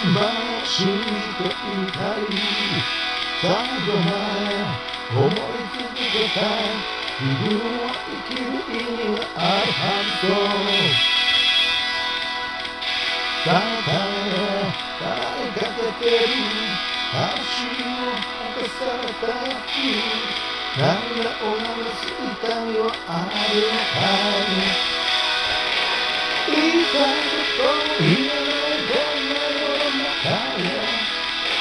信じていたい最後まで思い続けた自分を生きる意味があるはずとただ誰かけてる足を明かされた日涙を流す痛みはあるのかい言いと言え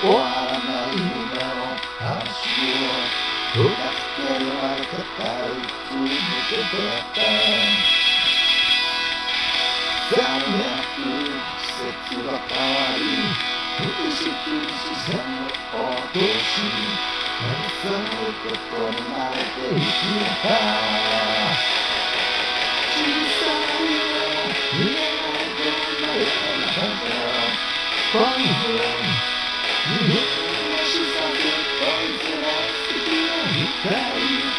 終わらない夢の話をうがってるあり方を続けてた最悪季節は変わり苦しく視線を落とし目覚めることに慣れていくのか小さな夢を見えないどんなような風をなみ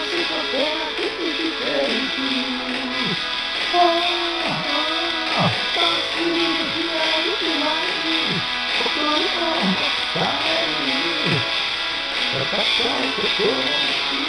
めに